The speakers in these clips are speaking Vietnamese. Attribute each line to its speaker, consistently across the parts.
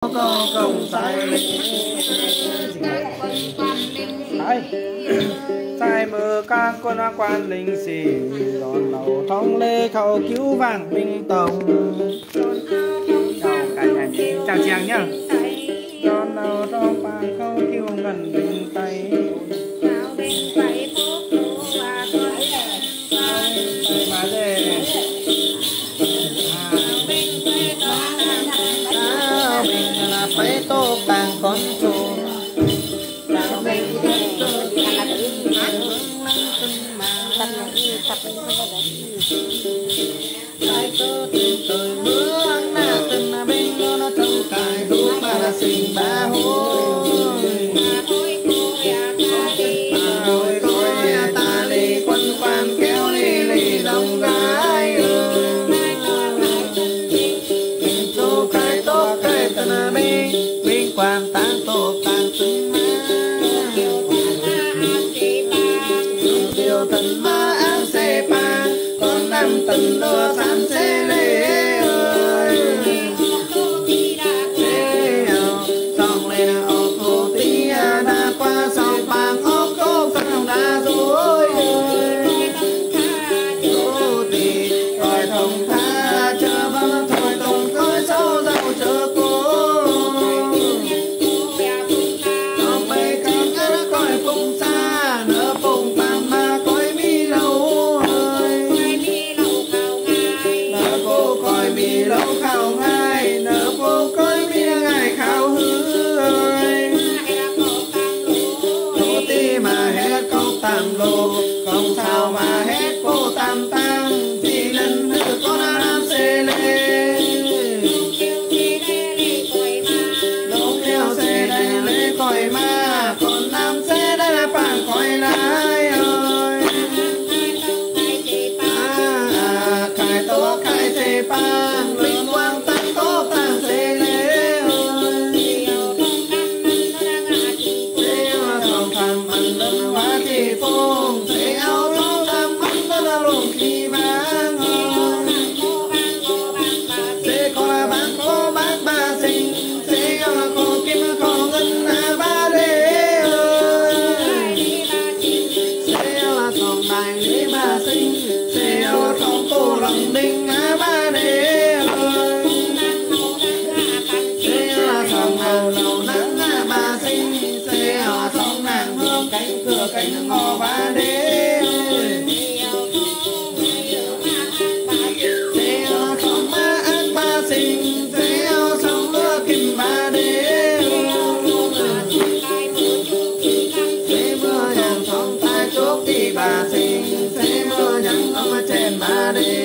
Speaker 1: có công tay tay mơ các quân quan linh sĩ đón lầu thông lê khẩu cứu vàng binh tổng chào cả nhà chào chàng nhá đón lầu thông vàng khẩu cứu ngần binh money.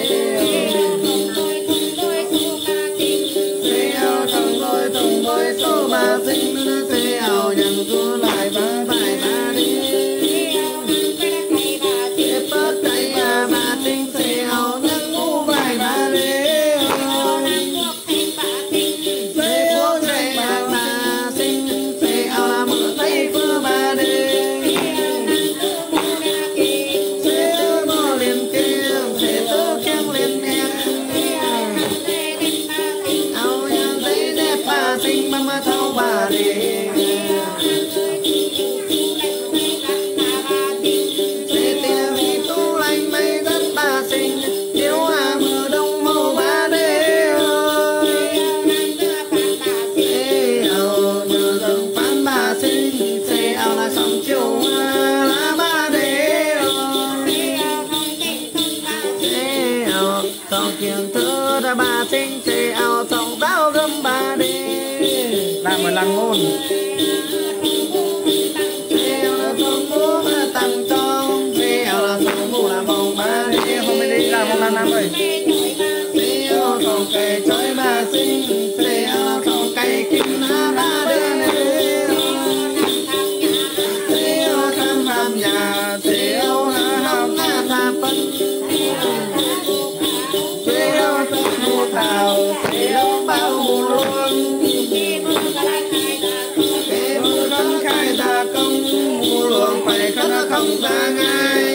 Speaker 1: không và ngài.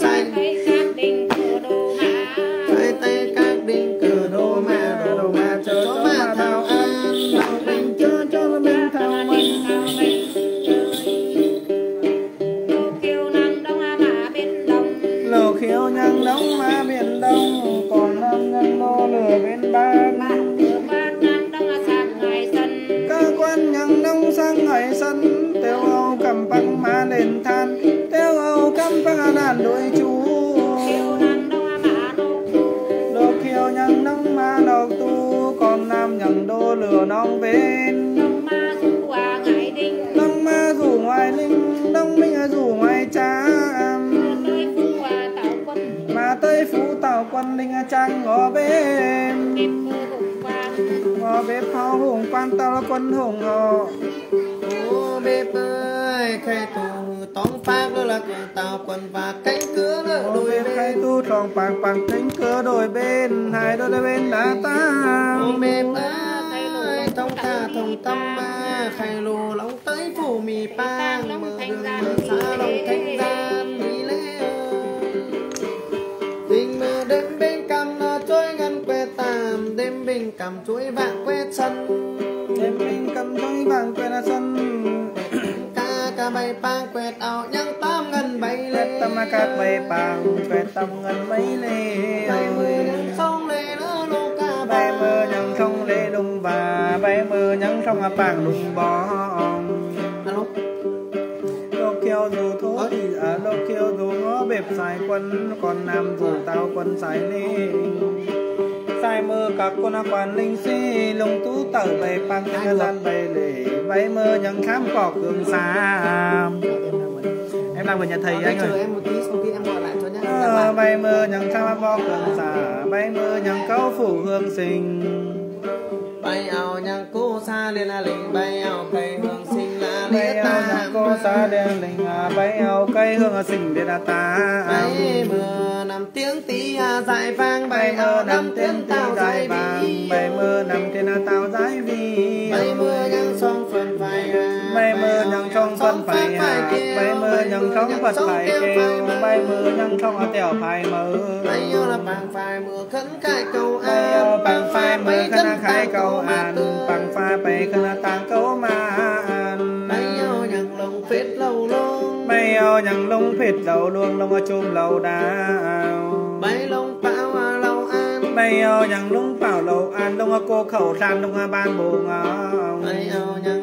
Speaker 1: Thầy bên
Speaker 2: đôi bên đã ta
Speaker 1: bếp ơi, thông tha thông tâm ma khai lù lòng tới phủ mì pang. Mở đường mở xa lòng thanh gian đi lễ tình mơ đêm bên cầm nó trôi ngăn que tàm đêm bên cầm chuối vạn que sân
Speaker 2: đêm mình cầm thoi vàng quên là sân
Speaker 1: ca ca bay pang quẹt ảo nhang tam ngân bay
Speaker 2: quét
Speaker 1: lê
Speaker 2: tâm các bay bằng quét tâm ngân
Speaker 1: bay mưa nhang sông lê nó lô ca
Speaker 2: bay
Speaker 1: ba
Speaker 2: mơ nhằng không lê đùng và bay mơ nhằng không à bảng đùng bò
Speaker 1: alo.
Speaker 2: Lô kêu dù thố thì à lô kêu dù ngó bếp xài quân còn nam dù tao quân xài lê sai mơ các con quan linh si lùng tú tờ bày bằng cái gian bày lệ váy mơ nhằng khám cỏ cường xa em làm ở nhà thầy anh
Speaker 1: chờ
Speaker 2: ơi bay mơ nhằng khám bò cường xa bay mơ nhằng câu phủ hương sinh.
Speaker 1: Bay ảo nhang cô xa liền là lình bay ảo cây hương sinh là
Speaker 2: bay ao nhằng cô xa đen linh à bay ao cây hương sinh để là ta.
Speaker 1: Bay mưa nằm tiếng tí dài vang
Speaker 2: bay mơ nằm tiếng
Speaker 1: tiếng
Speaker 2: tao dài vàng bay mơ nằm là tao dài vi
Speaker 1: bay mưa
Speaker 2: bay mơ nhằng trong phân phải à bay mơ nhằng trong phật phải kêu bay mơ. Nhằng trong ở tèo phải mơ.
Speaker 1: Bay yêu là bằng phải mưa khấn khai cầu an.
Speaker 2: bằng phai mơ khăn khai cầu an. bằng pha bay khăn tàng cầu mà an.
Speaker 1: Bay yêu nhang lồng phết lâu luôn.
Speaker 2: Bay ao nhằng lông phết lầu luông lông ở chôm lầu đào.
Speaker 1: Bay lông bão à lâu an.
Speaker 2: Bay ao nhằng lông bảo lầu an lông ở cô khẩu san lông ở ban bồ ngào
Speaker 1: bay cố à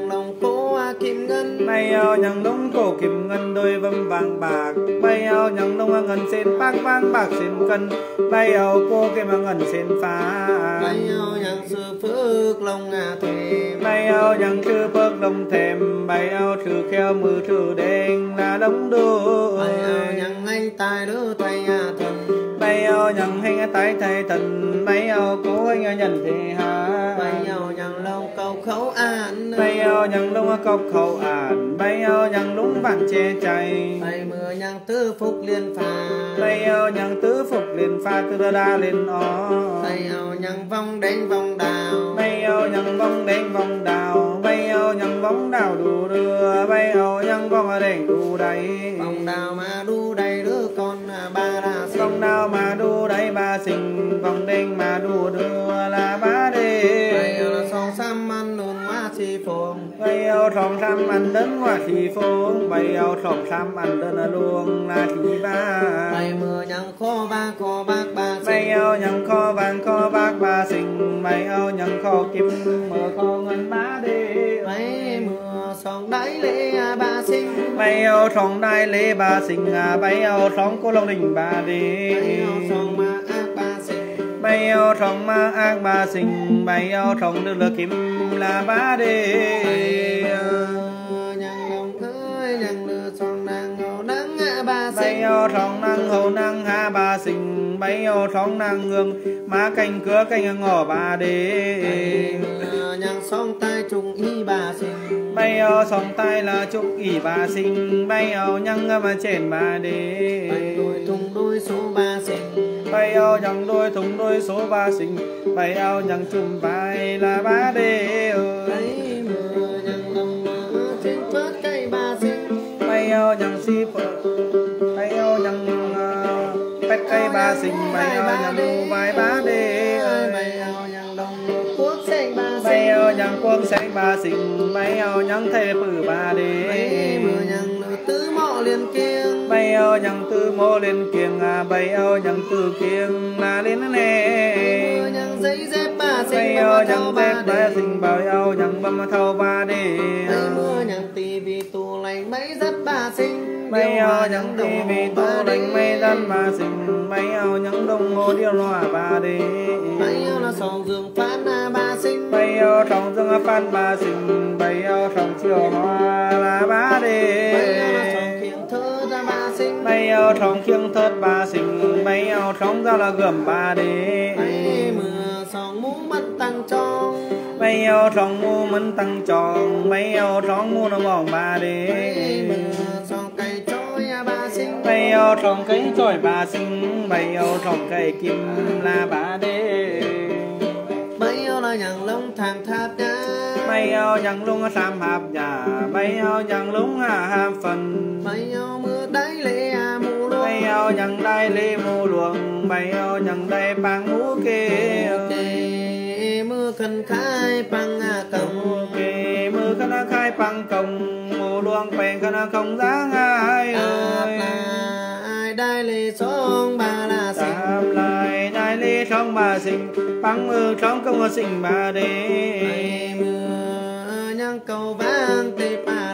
Speaker 1: kim ngân
Speaker 2: bay ao nhằng lông cổ kim ngân đôi vâm vàng bạc bay ao nhằng lông ở ngân sen bạc vàng bạc sen cân bay ao cô kim ngân sen phá
Speaker 1: bay ao nhang sư phước lông à thềm
Speaker 2: bay ao nhằng chư bớt lông thèm bay ao trừ kheo mưa trừ đen là đống đô
Speaker 1: bay ao nhang anh tài đứa thầy à thần
Speaker 2: bay ao nhằng hình tái thầy thần bay ao cố anh nhận thì hà
Speaker 1: bay ao nhang lông cầu khấu an
Speaker 2: bay ao nhằng lông cọc khẩu ản bay ao nhằng lũng vạn che chạy
Speaker 1: bay mưa nhang tư phúc liên phà
Speaker 2: bay ao nhằng tứ phục liền pha tư đa lên ó
Speaker 1: bay ao nhang vong đánh vong đào.
Speaker 2: Bay ao nhằng vong đến vong đào bay ao nhằng vong đào đủ đưa. Bay ao nhằng vong ở đỉnh đủ đầy
Speaker 1: vong đào mà đu đầy đứa con à ba sinh.
Speaker 2: Vong đào mà đu đầy ba sinh vong đinh mà đu đưa là ba đê
Speaker 1: chi phồng
Speaker 2: bay ao thòng sam ăn đến hoa thị phố bay ao thòng sam ăn đến luông là thị ba.
Speaker 1: Bay mưa nhang kho ba kho bác ba
Speaker 2: bay ao nhằng kho vàng kho bạc ba sinh bay ao nhằng kho kim mở kho ngân ba đê
Speaker 1: bay mưa song đáy à ba sinh
Speaker 2: bay ao thòng đai lê ba sinh à. Bay ao thòng cô long đình ba đê
Speaker 1: bay ao song ác ba
Speaker 2: bay ao trong ma ác ba sinh, bay ao trong được là kim là ba đê.
Speaker 1: À ba
Speaker 2: bay
Speaker 1: sinh.
Speaker 2: ao thòng năng hầu năng ha ba sinh. Bay thòng năng ngương má canh cửa canh ngõ ba đê.
Speaker 1: Mưa nhang song tai trùng y ba sinh.
Speaker 2: Bay ao sòng tay là chúc ỷ ba sinh. Bay ao nhăng mà trên ba
Speaker 1: bay
Speaker 2: đê
Speaker 1: đôi thùng đôi số ba sinh.
Speaker 2: Bay ao nhằng đôi thùng đôi số ba sinh. Bay ao nhằng chùm bay là ba đê ơi ao nhằng si phở bay ao nhằng cây ba sinh bay ao nhằng đu vai ba đê
Speaker 1: bay ao nhằng đồng quốc sinh ba
Speaker 2: bay ao nhằng quốc sinh ba sinh bay ao nhằng thề phử ba đê
Speaker 1: bay mưa nhằng tứ mọ liền kiêng
Speaker 2: bay ao nhằng tứ mô liền kiêng à bay ao nhằng tứ kiêng là lên nè
Speaker 1: mưa nhằng giấy dép ba sinh
Speaker 2: bay ao nhằng dép ba sinh bay ao nhằng băm thâu ba đê
Speaker 1: mưa nhằng tì mấy rất ba sinh
Speaker 2: bay ao những đi vì tu đánh mây dân ba sinh bay ao những đông hồ điêu loa ba đi.
Speaker 1: Bay ao là sòng dương phan ba sinh.
Speaker 2: Bay ao trong dương phan ba sinh bay ao trong chiều hoa là ba đi.
Speaker 1: Bay ao là sòng khiêng thơ ra ba sinh.
Speaker 2: Bay ao trong khiêng thớt ba sinh bay ao trong ra là gầm ba đi.
Speaker 1: Bay mưa sòng mũ mắt tăng tròn
Speaker 2: bay ao trong mu mẫn tăng tròn bay ao trong mu nó mỏng ba đi bay ao trong cây trồi ba sinh bay ao trong cây kim là ba đê
Speaker 1: bay ao là nhằng lông thang tháp nhá
Speaker 2: bay ao nhằng lông sam hạp nhà bay ao nhằng lông hà hạp phần
Speaker 1: bay ao mưa đáy lê à mù luồng
Speaker 2: bay ao nhằng đáy lê mù luồng bay ao nhằng đáy bang mũ kê
Speaker 1: mưa khăn khai băng à cổng.
Speaker 2: kê mưa khăn khai băng cổng mù luồng bèn khăn không dáng ai ơi.
Speaker 1: Đại lê song ba la sinh
Speaker 2: lại đại lê trong ba sinh băng mưa trong công sinh ba đế
Speaker 1: mưa nhang cầu vang tê la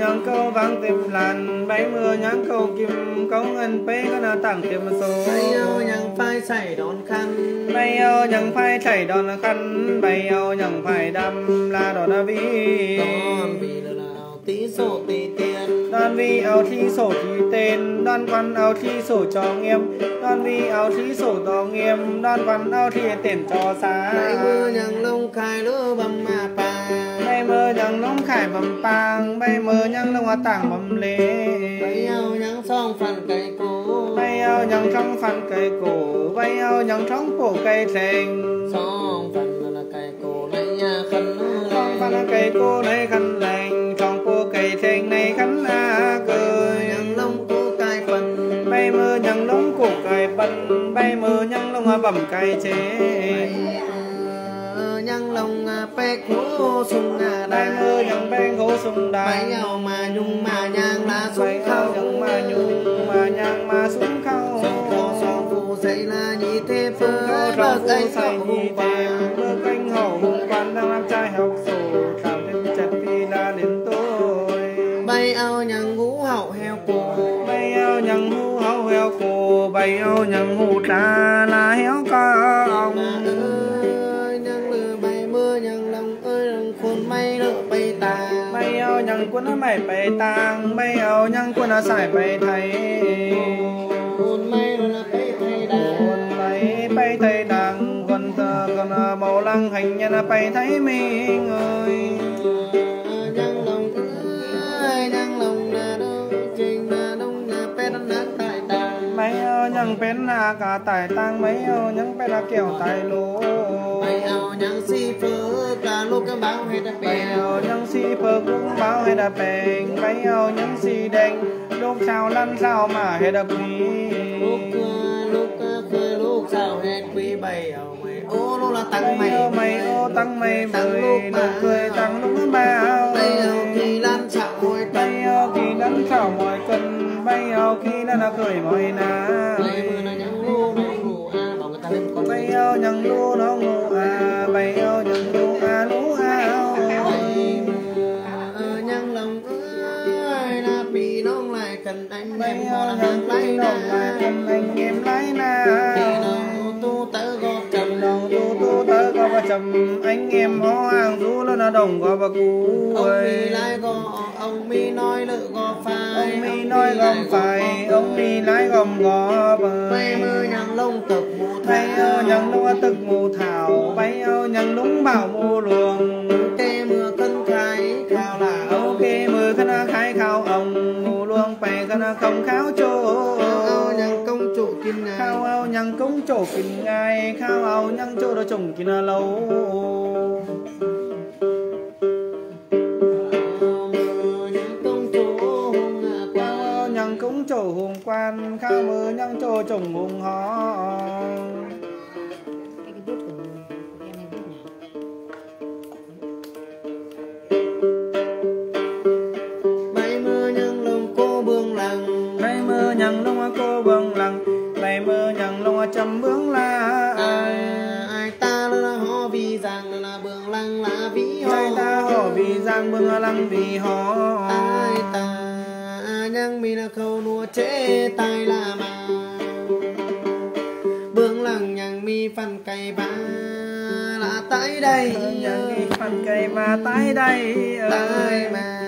Speaker 2: nhang cầu vang tìm làn bay mưa nhang cầu kim công ngân bê có là tặng tiệm số.
Speaker 1: Bay ao nhang phai chảy đòn khăn.
Speaker 2: Bay ao nhang phai chảy đòn khăn bay ao nhang phai đâm là đòn là vì
Speaker 1: đòn vì là tí sổ tí tiền.
Speaker 2: Đòn vì áo thi sổ thi tên đòn quan áo thi sổ cho nghiêm. Đòn vì áo thi sổ to nghiêm đòn quan áo thi tiền cho xa.
Speaker 1: Bay mưa nhang lông khai lỡ bầm mà pa
Speaker 2: bay mưa nhang lông khai bầm pang bay mưa nhang lông tảng bầm lê
Speaker 1: bay ao nhang song phần cây cổ.
Speaker 2: Bay ao nhang trong phần cây cổ bay ao nhang trong cổ cây thành.
Speaker 1: Song phần là cây cổ lấy nhà khăn
Speaker 2: song phần cây cổ lấy khăn lành trong cây thành này khăn a cười
Speaker 1: nhang lông cổ cài phần
Speaker 2: bay mưa nhang lông cổ cài bần bay mưa nhang lông bầm cài chế
Speaker 1: nhang lông pe khô sung à
Speaker 2: bay mưa nhang ben khô sung đà.
Speaker 1: Bay ao mà nhung mà nhang là sung
Speaker 2: khâu. nhung mà nhung mà nhang mà sung khâu.
Speaker 1: Sung khâu sung phụ dậy là nhị thế phơ
Speaker 2: bậc
Speaker 1: bậc anh
Speaker 2: say
Speaker 1: cổ
Speaker 2: bay ao nhằng hu trà là héo con
Speaker 1: ơi nhang lừa bay mưa nhang lòng ơi lòng khôn may lỡ bay tà
Speaker 2: bay nhằng quân nó mày bay tang bay ao nhằng quân nó xài bay thay
Speaker 1: khôn may rồi là bay thay đà
Speaker 2: quân lấy bay thay đằng quân tờ còn màu lăng hành nhân bay thấy mình ơi
Speaker 1: nhang lòng ơi nhang lòng là đâu trình là đông là pe đất nát tại
Speaker 2: mấy ao nhằng bên là cả tài tang mấy ao nhằng bên là kiểu tài lố
Speaker 1: bay ao nhang si phơ cả lúc cái báo hay đã
Speaker 2: bay
Speaker 1: bè
Speaker 2: ao nhằng si phơ cũng báo hay là bèn ao nhằng si đen lúc sao lăn sao mà hay là quý
Speaker 1: lúc lúc khơi lúc sao hết quý ao mày ô lúc là tăng mày.
Speaker 2: mày ô tăng mày
Speaker 1: Tăng lúc
Speaker 2: nụ cười tăng lúc bao
Speaker 1: bay ao kỳ lan chạo hồi
Speaker 2: bay
Speaker 1: tây
Speaker 2: ao khi nắng chào bay ao khi nó là cười mọi ná
Speaker 1: bay à
Speaker 2: ao nhằng lu nó ngủ à bay ao nhằng lu à lú ao
Speaker 1: mưa nhang lòng ơi là bị nông lại cần anh
Speaker 2: bay ao nhằng
Speaker 1: lấy
Speaker 2: là
Speaker 1: na
Speaker 2: cần anh em lái na
Speaker 1: tu cầm
Speaker 2: tu tới có bà chầm anh em ho hàng du lên là đồng có bà cú
Speaker 1: ông mi lại gò ông mi nói lỡ gò phai
Speaker 2: ông mi nói gom phải ông mi lái gom gò
Speaker 1: bay
Speaker 2: bơi
Speaker 1: mưa nhang lông tập mù
Speaker 2: bay ao
Speaker 1: thảo
Speaker 2: nhằng lu tức mù thảo bay ao nhằng lúng bảo mù luồng.
Speaker 1: Tê mưa cân khai khao là
Speaker 2: ok mười khana khai khao ông mù luồng bè khana không khao chỗ
Speaker 1: kinh ngài
Speaker 2: khao ao nhằng cũng chỗ kinh ngài, khao ao nhằng chỗ đó trồng kinh là lâu
Speaker 1: nhang công hùng
Speaker 2: khao chỗ hùng quan khao mơ nhằng chỗ cô chồng hùng
Speaker 1: họ. Lông
Speaker 2: chấm bướng la
Speaker 1: ai? Ta là ho vì rằng là bương lăng là vì ho
Speaker 2: ai ta hò vì giang bướng lăng vì hò?
Speaker 1: Ai ta nhân mi là khâu nua chế tai là mà bương lăng nhân mi phần cây ba là tới đây.
Speaker 2: Nhận phần cây và tái đây.
Speaker 1: Tại mà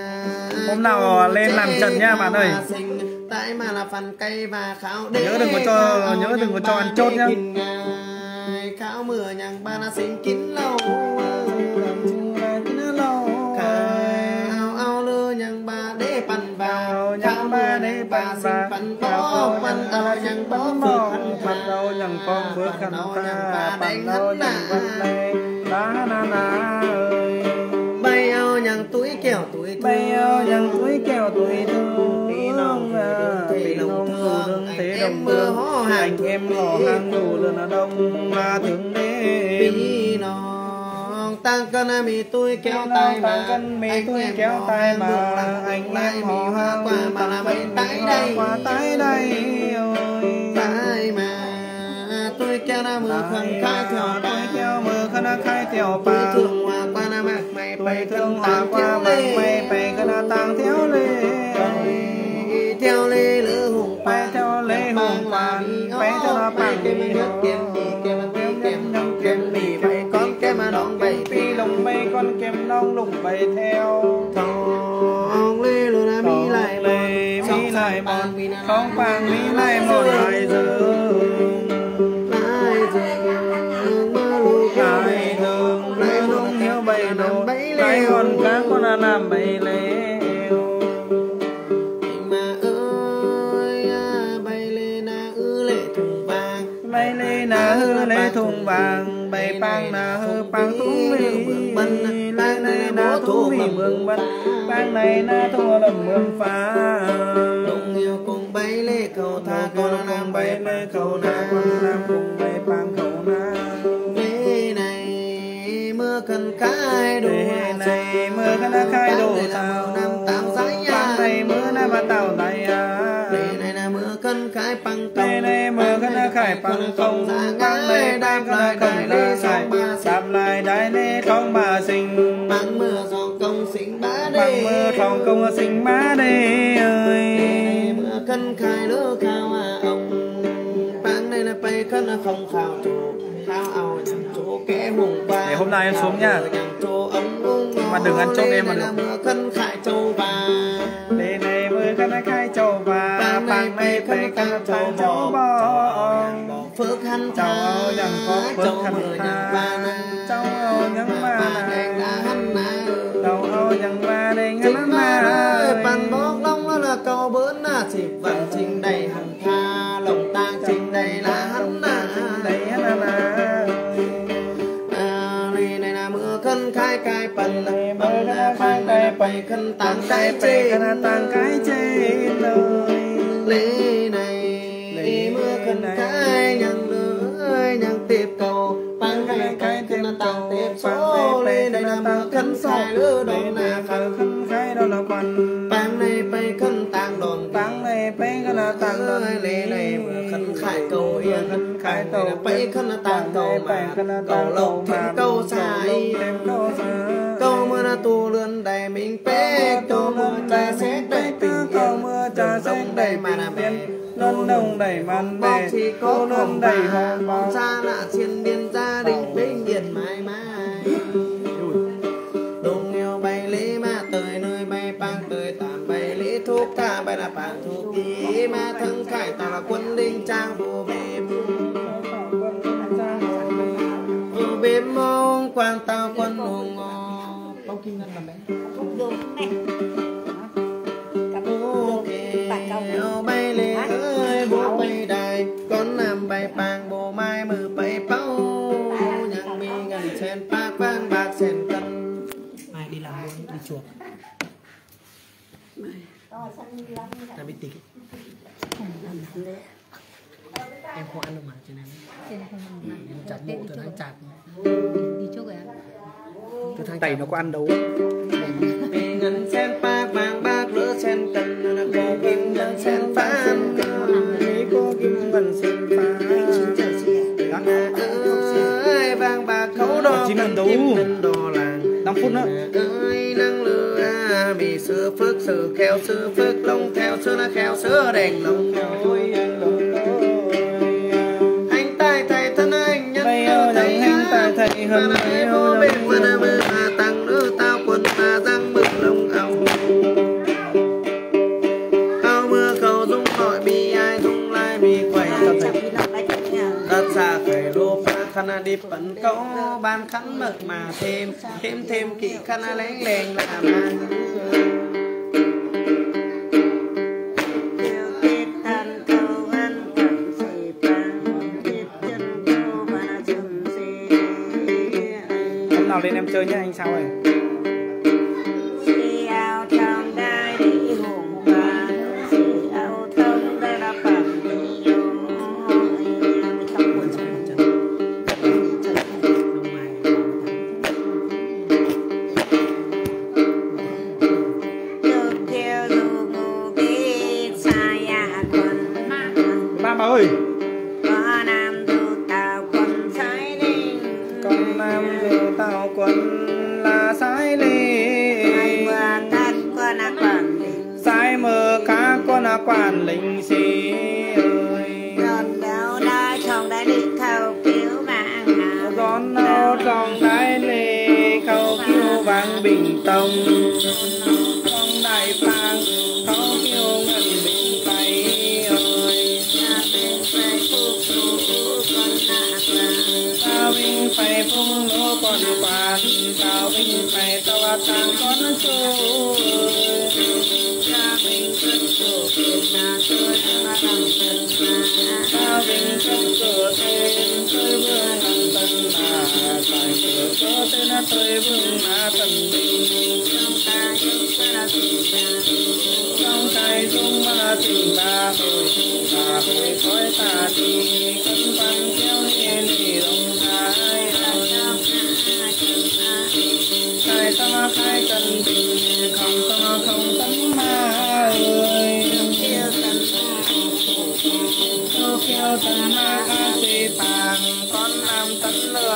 Speaker 2: Hôm nào lên làm trận nha bạn ơi.
Speaker 1: Tại mà là phần cây và khảo
Speaker 2: Nhớ đừng có cho- nhớ đừng có cho ăn chốt nhá.
Speaker 1: khảo mưa nhằng ba là xin kín lâu ao nhằng nhằng ba xin pan bó pan ao nhằng bó hẳn
Speaker 2: Bắt đầu nhận con bước khăn ta Bắt đầu vật này Lá na na ơi.
Speaker 1: Bay ao nhằng túi kẹo túi
Speaker 2: Bây giờ nhận tuổi kèo tuổi thương đồng thương Anh em ngỏ hàng đủ lần đông Là thương đế
Speaker 1: Bí nòng tăng cân mi tôi kéo tay mà.
Speaker 2: cân
Speaker 1: anh
Speaker 2: tôi
Speaker 1: em
Speaker 2: kéo tay mà. anh
Speaker 1: lại
Speaker 2: em họ
Speaker 1: hoa
Speaker 2: hàng
Speaker 1: qua mà là bay tới đây.
Speaker 2: qua tới đây. Ơi
Speaker 1: tay mà tôi kéo ra mưa khăn khai theo
Speaker 2: tôi kéo mưa khăn khai theo bà.
Speaker 1: Thường hòa qua na mạc mày bay
Speaker 2: thương
Speaker 1: thương
Speaker 2: hòa
Speaker 1: tàng
Speaker 2: qua mặt
Speaker 1: lê
Speaker 2: bay khăn tàng theo lê
Speaker 1: hùng
Speaker 2: pàn bay theo nó bằng
Speaker 1: kem nhất kem mì kem tí kem nông kem mì bay con kem mà đón bay
Speaker 2: phi lồng bay con kem non lùng bay theo.
Speaker 1: Thong lê lô na mi lại
Speaker 2: mi lại mòn. không bằng mi lại mòn. Lại giờ
Speaker 1: vàng
Speaker 2: bay bang na hư bang thúng mi bay lê na thú vì mương bân. Bang này na thua lầm mương phá
Speaker 1: đồng yêu cùng bay lê cầu tha con nam
Speaker 2: bay lê khẩu na con nam cùng bay bang khẩu na
Speaker 1: lê này mưa cần cái đồ
Speaker 2: này mưa cái nó khai đồ tàu
Speaker 1: năm tám giấy
Speaker 2: Bang này mưa nó mà tàu
Speaker 1: cần cái bằng
Speaker 2: Đề này cái nó khai bằng không Bang này đang cái nó không là khai Đạp lại đại lê không bà sinh.
Speaker 1: Bằng mưa gió công sinh bá đê.
Speaker 2: Bằng mưa không công sinh má đê ơi.
Speaker 1: Mưa cân khai lỡ khao à ông. Bằng này là bay cân là không khao chỗ khao ao chẳng chỗ kẻ hùng ba.
Speaker 2: Để hôm nay em xuống nha. Mà đừng ăn chốt em mà được.
Speaker 1: Cân khai châu bà
Speaker 2: Đề này cái nó khai châu và Bang này châu châu bò.
Speaker 1: Phước hanh
Speaker 2: Châu ơi chẳng có phước
Speaker 1: châu mưa
Speaker 2: tha Châu ơi
Speaker 1: hanh na
Speaker 2: Đầu ơi ba đèn
Speaker 1: Chính
Speaker 2: ngắn
Speaker 1: ma
Speaker 2: ma
Speaker 1: bàn bóc long là câu bướn là chỉ vận trình đầy hằng tha bày khân tàng
Speaker 2: Cái
Speaker 1: cái
Speaker 2: cái tăng cái trên lời
Speaker 1: lễ này
Speaker 2: Lễ
Speaker 1: mưa
Speaker 2: này.
Speaker 1: khai nhận lưới nhận tiếp cầu bằng cái cái khân là tàng tiếp số lễ này là mưa khân khai lứa đồn là khăn
Speaker 2: khăn khai đó là quan
Speaker 1: bằng này bày khân tàng đồn
Speaker 2: Tăng này bè cái là tăng đơn
Speaker 1: lễ này khân khai cầu yên.
Speaker 2: khăn khai
Speaker 1: cầu
Speaker 2: tàu
Speaker 1: bày khân là tàng cầu mà. cầu lộc thêm câu sai.
Speaker 2: thêm câu
Speaker 1: mưa là tu lươn đầy mình bé câu mưa trà xét đầy tình yên
Speaker 2: mưa xét
Speaker 1: đông
Speaker 2: đầy
Speaker 1: mà là
Speaker 2: tiền
Speaker 1: mẹ
Speaker 2: đông đầy màn
Speaker 1: bọc
Speaker 2: đề
Speaker 1: thì có hồng
Speaker 2: đầy hồng bóng
Speaker 1: xa lạ thiên điên gia đình bình yên mãi mãi. Đồng yêu bay lý mà tới nơi bay băng tới tạm bay lý thuốc ca bay là bạn thuốc ý mà thân khải ta là quân linh trang vô bìm vô bìm mong quan tao quân hùng ngò. Bóng kim ngân là mấy Ô bay lê ơi bang bồ mai mừ bay bao nhang mi ngàn chen bạc bang bạc chen tâm mai đi làm luôn đi chuộc ta biết tịch em không ăn được mà cho nên chặt bộ từ tháng chặt
Speaker 3: đi trước rồi ạ.
Speaker 1: Từ tháng
Speaker 2: bảy nó có ăn đâu.
Speaker 1: chim
Speaker 2: nên phút nữa.
Speaker 1: Tới năng lửa à, Vì xưa phước sự kheo sư phước lông theo xưa là kheo xưa đèn lông
Speaker 2: anh
Speaker 1: tài thầy thân anh nhân
Speaker 2: thầy anh tài thầy hầm
Speaker 1: thầy
Speaker 2: hô
Speaker 1: bên vừa mưa đi phấn câu ban khắn mực mà thêm thêm thêm kỹ khăn lén lèn là mà
Speaker 2: nào lên em chơi nhé anh sao rồi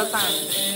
Speaker 2: 饭。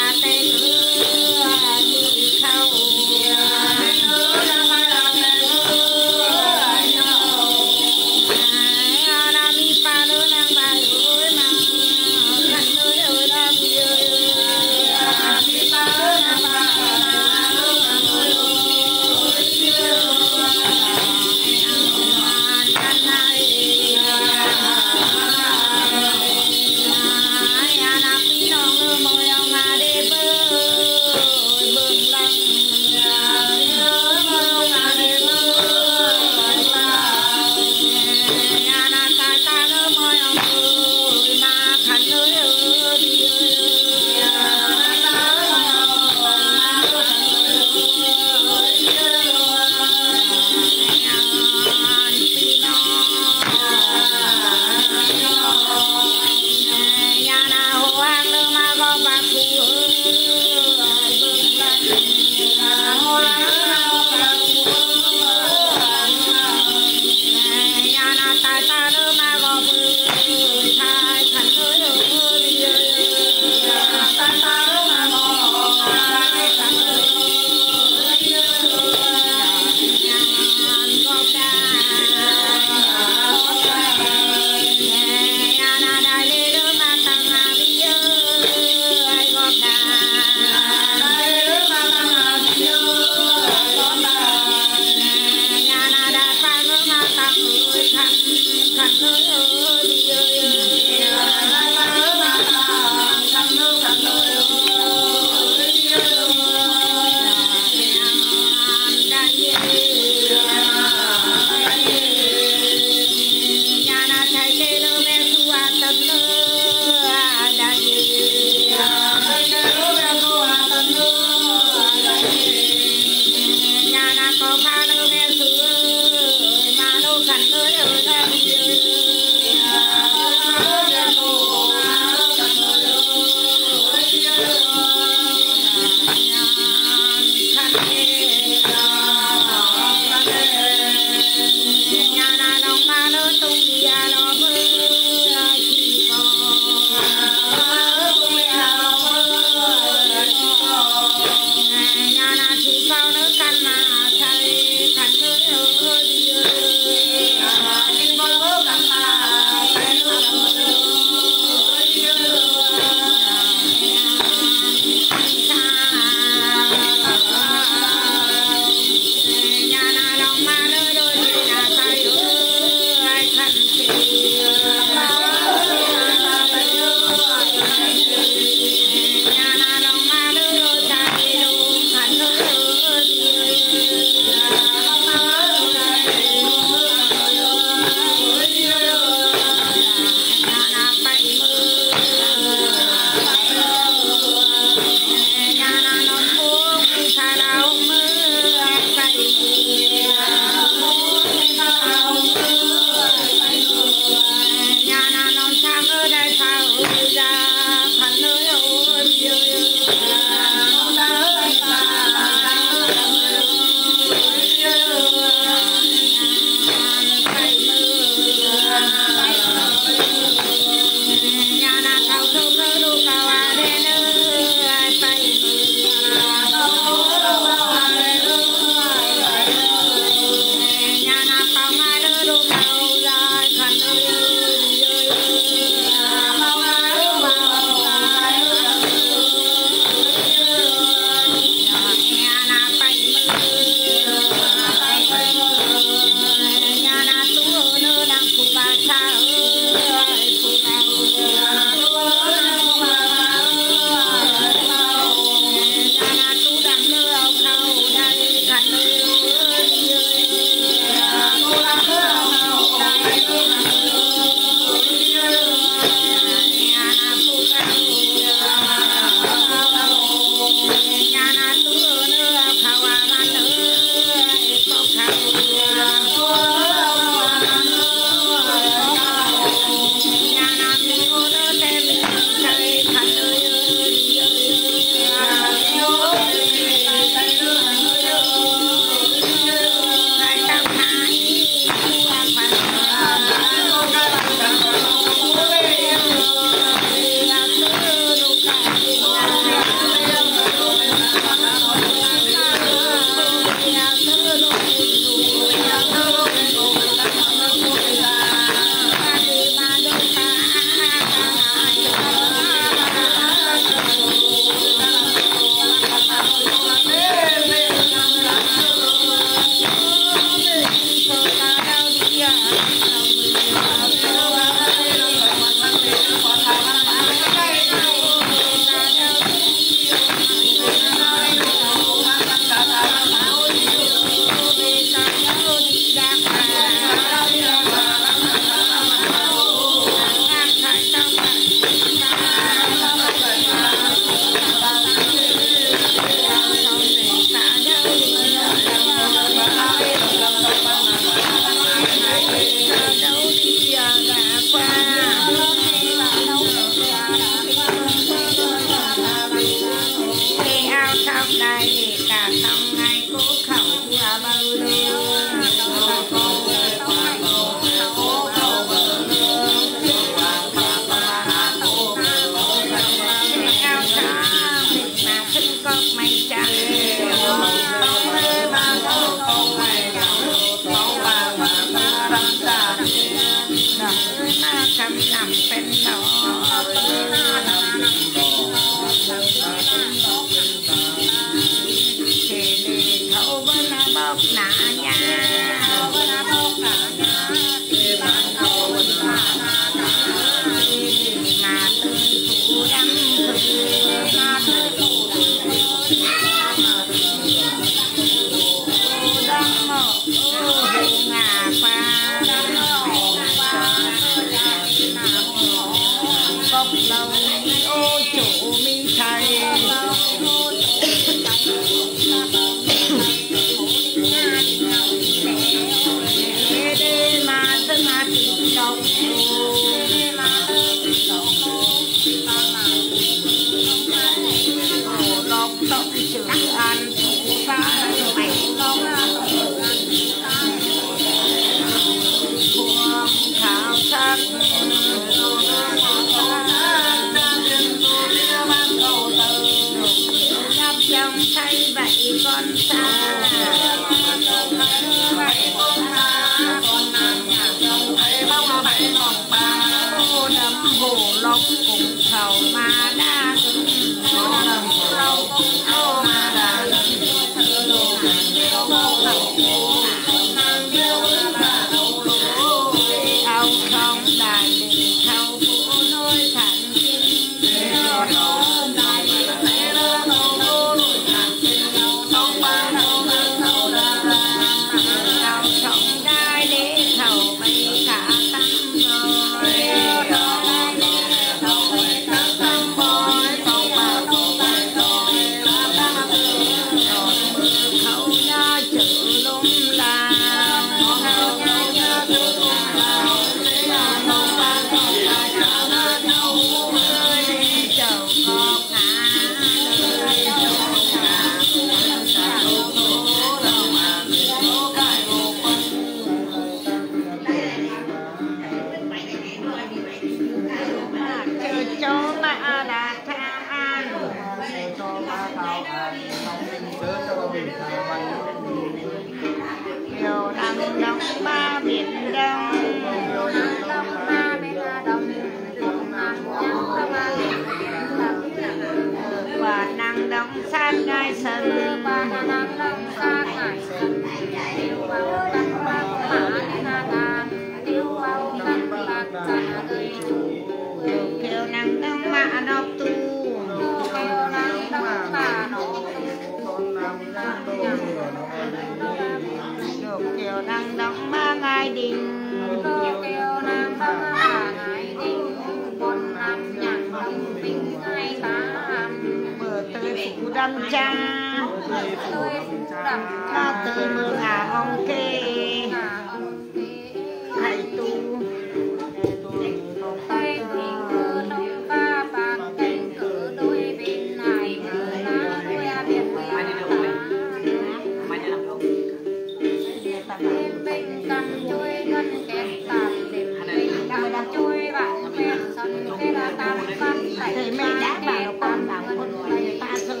Speaker 2: tình tăng
Speaker 4: chui ngân kết tàn tìm tình tăng chui vạn quen sân thế là tam văn
Speaker 3: tại
Speaker 4: thì
Speaker 3: mình đã bảo con bảo con người ta
Speaker 1: dự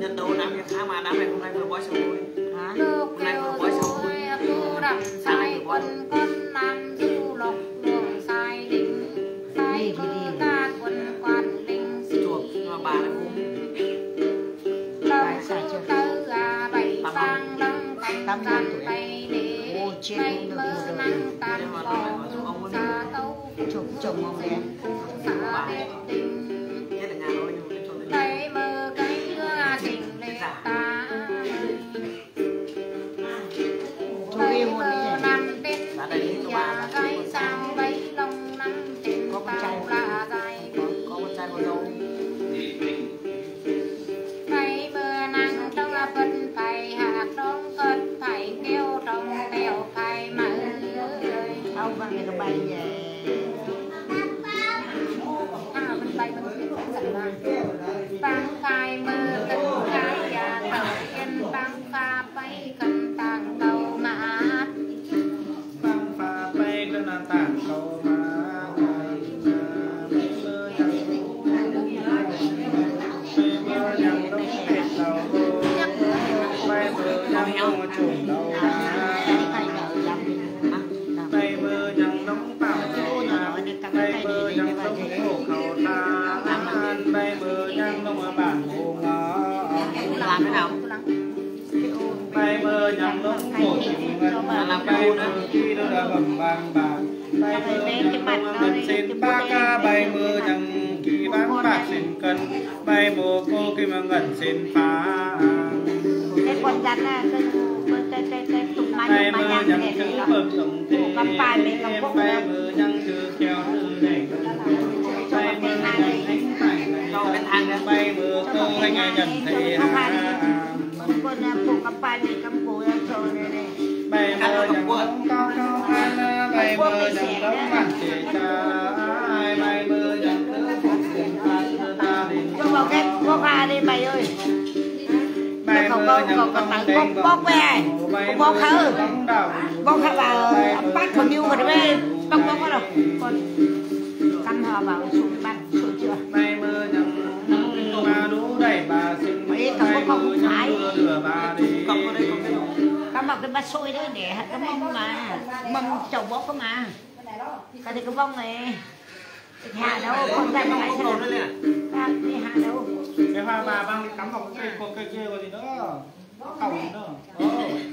Speaker 1: nhân tố nam việt nam mà đám này hôm nay vừa bói xong
Speaker 4: trên được điều đầu tiên
Speaker 3: chồng chồng ông bé cần xin ba ca bay
Speaker 4: mơ chẳng kỳ bán bạc xin cân bay bồ cô khi mà
Speaker 2: ngẩn xin phá bay mơ chẳng chứng bậc
Speaker 1: tổng thế
Speaker 2: bay mơ chẳng chữ kéo tư đẩy bay mơ chẳng tính tảnh bay mơ cô anh nhận thấy hà bay mơ chẳng cao cao hai lời mây mưa chẳng lắm mặt chỉ cha ai may mơ chẳng cứ phúc tình an ta đi
Speaker 3: cho vào cái có hoa đi mày ơi
Speaker 2: mày không có không có tặng bóc bóc về bóc khờ
Speaker 3: bóc khờ vào ông bắt còn nhiêu mà đấy bóc bóc có đâu còn căn họ vào xuống bắt xuống chưa
Speaker 2: mày mơ chẳng mà đủ đầy bà xin mấy thằng có không phải không có đây không cái
Speaker 3: có một cái ba xôi đó để cái mông mà. Mông chầu bóp có mà Cái thì cái bông này. Hạ đâu, con tay nó
Speaker 1: không còn nữa
Speaker 3: Đi hạ đâu?
Speaker 2: Cái hoa bà băng cắm vào cái cây, cây kia rồi gì nữa? Cổng nữa?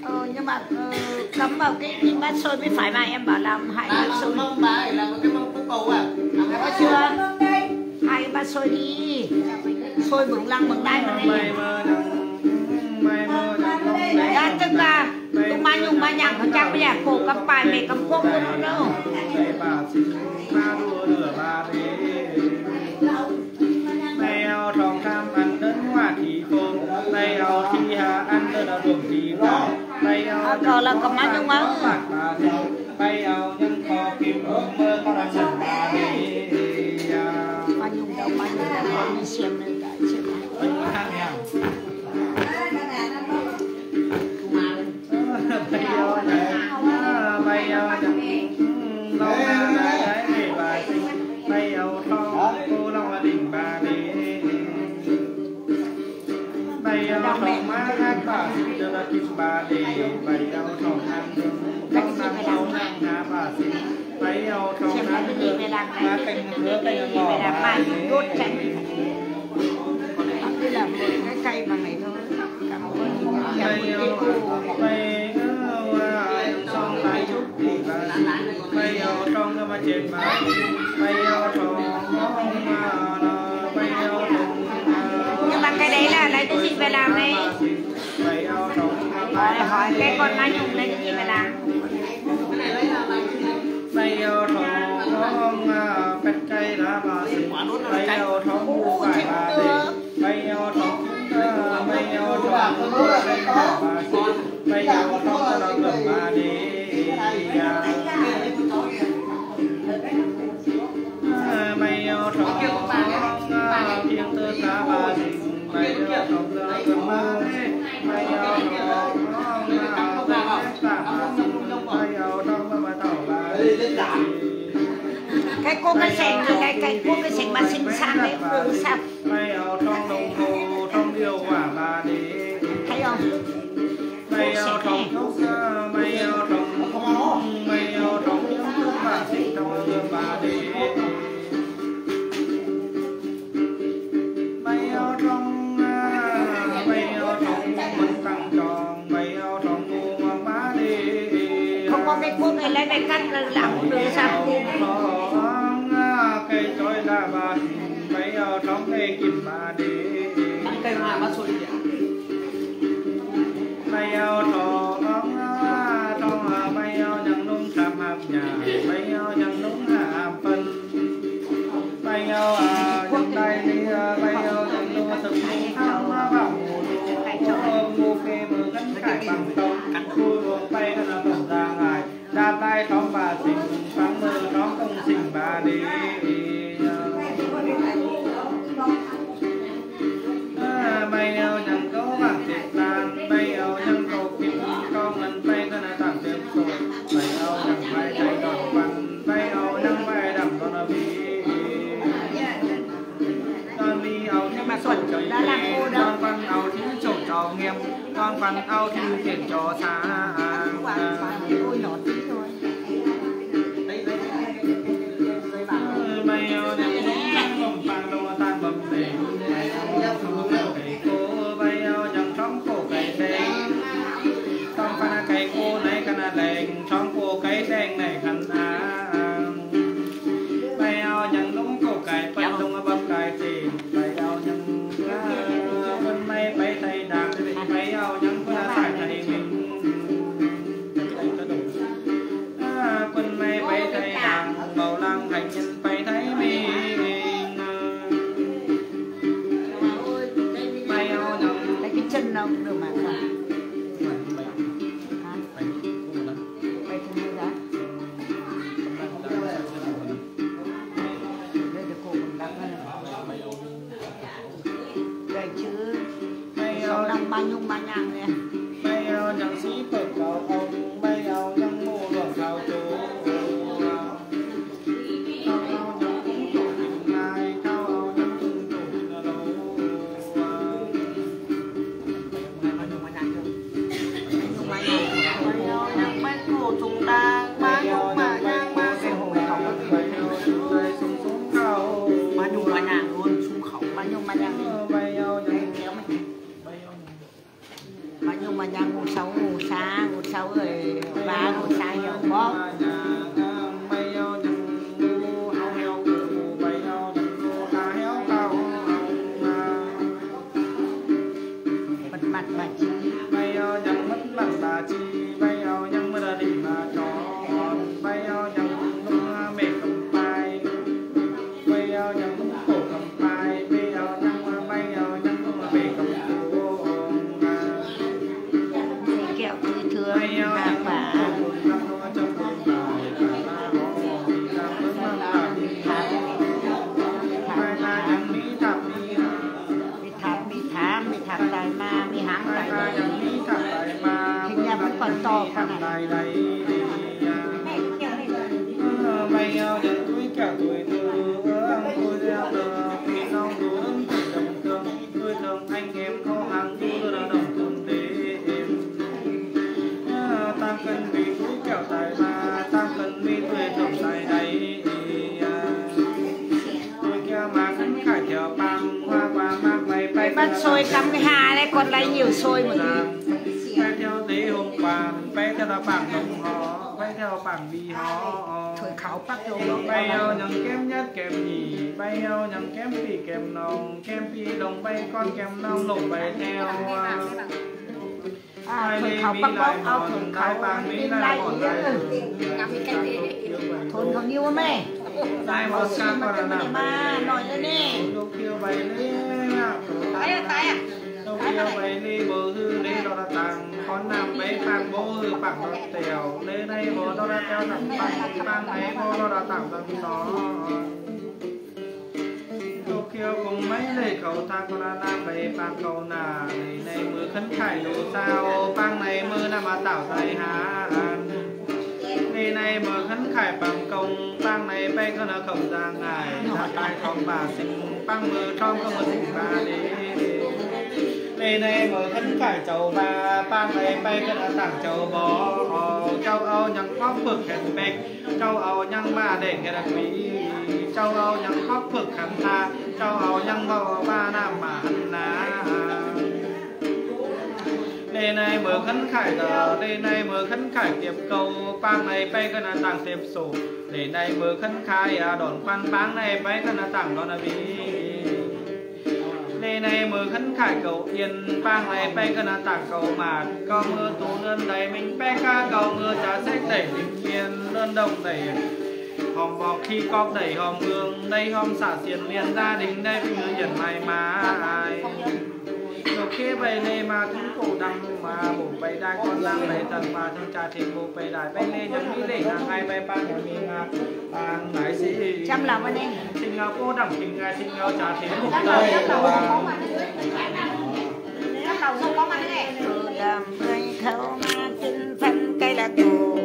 Speaker 3: Ờ, nhưng mà ờ, cắm vào cái, cái bát xôi mới phải mà em bảo làm hai bát xôi.
Speaker 1: mông bà ấy là cái mông cúc cầu à? Làm
Speaker 3: có chưa? Hai bát xôi đi. Xôi bừng lăng bừng tay mà đây.
Speaker 2: Đã
Speaker 3: chân ta Tụng mà nhung
Speaker 2: mà nhạc
Speaker 3: Họ
Speaker 2: chắc bây
Speaker 3: giờ
Speaker 2: khổ cặp
Speaker 3: bài
Speaker 2: mẹ cầm quốc của nó bày đau thọ hành công
Speaker 3: nhưng mà cái đấy là lấy cái gì về làm đấy
Speaker 2: hỏi là
Speaker 3: hỏi cái con mai nhung đây cái gì mà làm
Speaker 2: bây giờ thọ không bên cây đó là bây giờ thọ mua phải là thì bây giờ thọ bây giờ thọ mua đây là bây giờ thọ là gần mà đi bây giờ thọ không thiên tư ta bà thì bây giờ thọ là gần mà đi bà đi
Speaker 3: cái cô cái sành cái cái cô cái sành mà xinh xắn đấy cô sao
Speaker 2: trong đồng hồ trong yêu quả bà đi
Speaker 3: thấy không?
Speaker 2: Bay ao trong thuốc bay ao trong bay ao trong những thứ bà xinh trong bà đi
Speaker 3: không này lấy cái cắt là làm một được sao?
Speaker 2: Cây trôi là bà mấy ao trong cây kim bà đi
Speaker 1: cây hoa bắt xuôi vậy
Speaker 2: mấy ao trò bóng trong mấy ao nhân nung tham hạp nhà mấy ao nhân nung hạp phân mấy ao nhân tay đi mấy ao nhân nung thực nung tham mùa mùa phê mưa cánh cải bằng tông khui đa tay thóng bà xinh phán mơ thóng công xinh bà đi bay ao nhân cấu vàng tiệt đàn bay ao nhân cầu kim con ngân bay cái này tạm tiệm rồi. Bay ao nhân bay chạy đòn văn bay ao nhân bay đầm con bi con bi ao thiên mà sụt trời con văn ao thiên chỗ trò nghiêm con văn ao thiên tiền trò xa
Speaker 3: mình khóc bắt
Speaker 2: bóng. ao thường cầu bên lại thôn thằng yêu mẹ tay
Speaker 3: mà
Speaker 1: sang mà
Speaker 3: cái này
Speaker 2: mà. Nói lên nè. Tay à tay
Speaker 3: à.
Speaker 2: Tay này bờ hư đây đó là
Speaker 3: tàng con
Speaker 2: nằm mấy tàng bố hư bằng nó tèo. Lên đây bố đó là tèo nằm bằng bằng ấy bố đó là tàng tầng kêu cùng mấy lệ cầu ta con na bay
Speaker 3: pang
Speaker 2: cầu nà này này mưa khấn khải đồ sao. Pang này mưa nam
Speaker 3: mà
Speaker 2: tảo tài hà này này mưa khấn khải bằng công pang này bay con ở cổng ra ngài. Ra tay không bà sinh pang mưa trong không mưa sinh ba đi này này mưa khấn khải châu ba pang này bay con ở tặng châu bò, châu âu nhang phong phượng hẹn bạch châu âu nhang ba để cái đặc mỹ châu âu nhân khóc phực hẳn tha, châu âu nhân bao ba nam mà hẳn ná. Lê này mở khấn khải tờ Lê này mở khấn khải tiệp cầu Pang này bay cái là tàng tiệp sổ. Lê này mở khấn khải à đòn quan pang này bay cái là tàng đó là vì này mở khấn khải cầu yên Pang này bay cái là tàng cầu mạt. Có mưa tu đơn đầy mình bay ca cầu, mưa trả sách đẩy bình yên, Đơn đồng đẩy hòm bọc khi cọp đẩy hòm hương đây hòm xả xiên liền gia đình đây vì người nhận mai mai Đầu khi bày lê mà cũng cổ đăng mà bổ bày đai con đang bày tầng mà trong trà thịt bổ bày đài bày lê nhân mỹ lệ hàng hai bày ba nhà mình à hàng nải sĩ
Speaker 3: chăm lòng anh em
Speaker 2: sinh ngao cô đẳng sinh ngài sinh ngao trà thịt bổ bày
Speaker 4: đầu
Speaker 2: và
Speaker 4: không mà có mà này
Speaker 3: làm người khâu mà kinh phân cây là cổ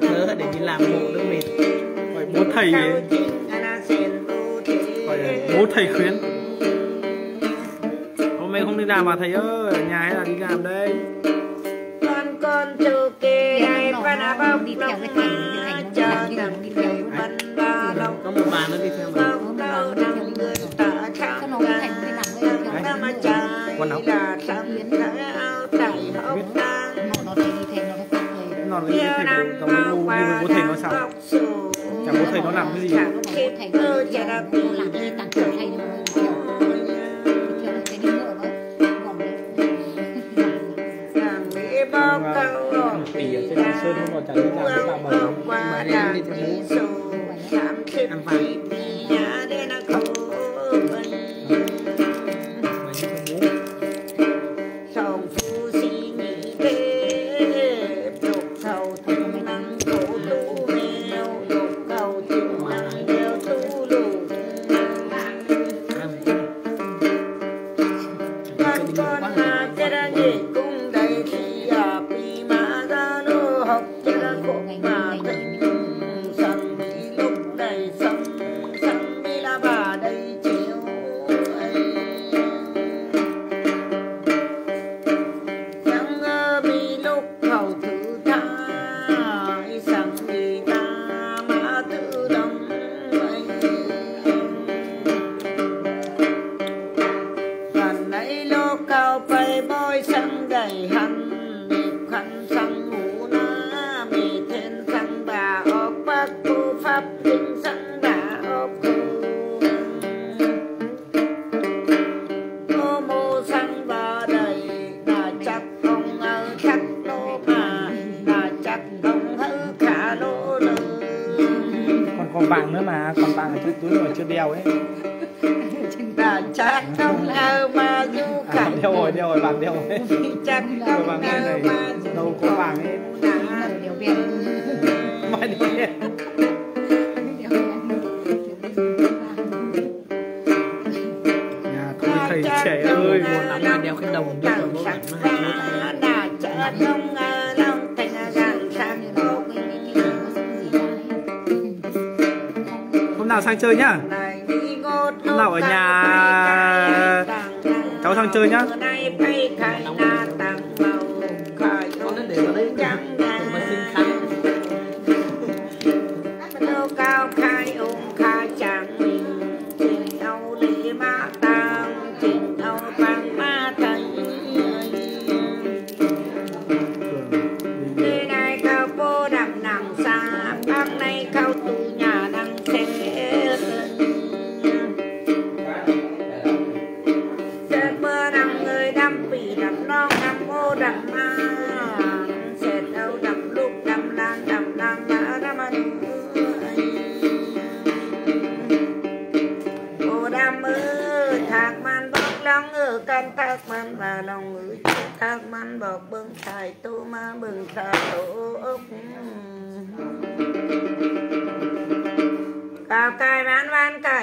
Speaker 2: thầy.
Speaker 1: Để đi làm hộ đỡ mệt
Speaker 2: hỏi bố thầy ấy, hỏi bố thầy khuyến hôm nay không đi làm mà thầy ơi ở nhà hay là đi làm đây?
Speaker 3: Con con chu kê ai ba na bao đi theo cái thành cho nằm cây văn ba lòng
Speaker 1: có một bà nó đi theo mà.
Speaker 3: Bao câu
Speaker 2: cái
Speaker 3: yêu
Speaker 2: thầy
Speaker 3: năm
Speaker 2: của giống
Speaker 3: bao
Speaker 2: như
Speaker 3: qua
Speaker 2: bố thầy nó sao? Chả bố thầy nó làm cái gì.
Speaker 3: chẳng thiết cơ chả đặc biệt Nàng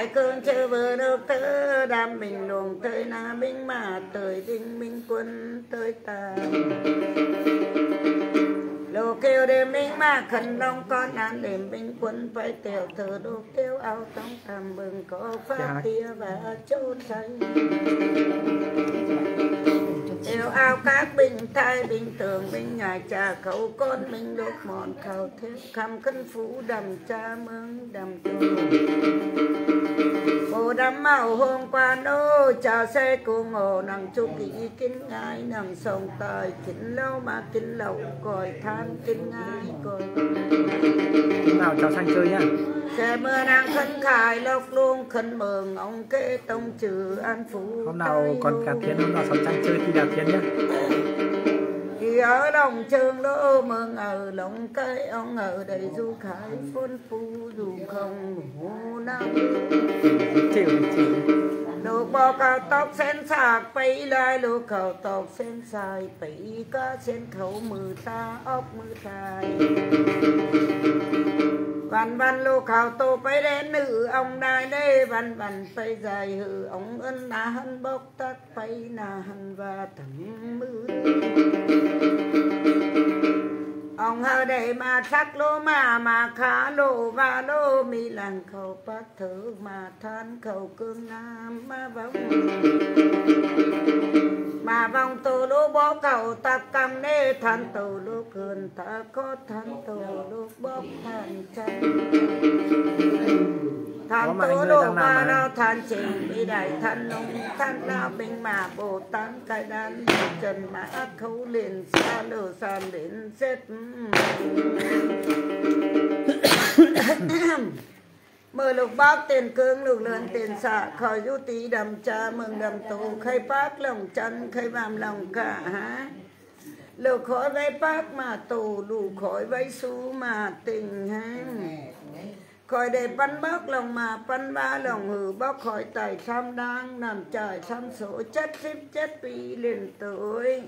Speaker 3: cài cương chơ vừa được thơ đam bình luồng tới na binh mà tới đinh minh quân tới ta. Lô kêu đêm binh mà khẩn long con ăn đêm binh quân phải tiểu thơ đô kêu áo tông tầm bừng có phát tia và chôn xanh Yêu ao các bình thai bình tường bình nhà cha khẩu con bình đốt mòn khẩu thế khăm cân phú đầm cha mương đầm tù Bộ đầm màu hôm qua nô cha xe cô ngộ nằng chu kỹ kinh ngài nằng sông tài kính lâu mà kính lậu còi than kính ngài còi.
Speaker 2: Nào cháu sang chơi nhá.
Speaker 3: Xe mưa nàng khấn khải lộc luôn khấn mừng ông kê tông trừ an phú
Speaker 2: hôm nào còn cả thiên hôm nào sang chơi thì là thiên nhá.
Speaker 3: Thì ở đồng trường lỗ mừng ở lồng cây ông ở đây du khải phun phu dù không hồ năm
Speaker 2: chịu chịu.
Speaker 3: Lục bò cao tóc sen sạc bay lại lục cầu tóc sen xài bay cá sen khẩu mừ ta ốc mừ thai văn văn lô khảo tô bay đến nữ ông đai đê văn văn phải dài hư ông ân na hân, bốc tắc phải na hân và thẳng mưa ông hơ đây mà sắc lô mà mà khá lô và lô mi làng khẩu bát thử mà than khẩu cương nam mà vong. Mà vòng tổ lô bó cầu ta cầm nê, than tổ lô cường ta có than tổ lô bó than chân than
Speaker 2: đang làm
Speaker 3: và
Speaker 2: mà.
Speaker 3: lao than trình bị đại than nông than lao bình mà bồ tát cái đàn trần mã khấu liền xa lửa sàn đến xếp. Mời lục bác tiền cương lục lớn tiền xạ khỏi du tí đầm cha mừng đầm tù khai bác lòng chân khai vàm lòng cả. Há lục khỏi vây bác mà tù lù khỏi vây su mà tình ha khỏi để bắn bác lòng mà. Bắn ba lòng hử bác khỏi tài tham đang nằm trời tham số chất xếp chất bị liền tới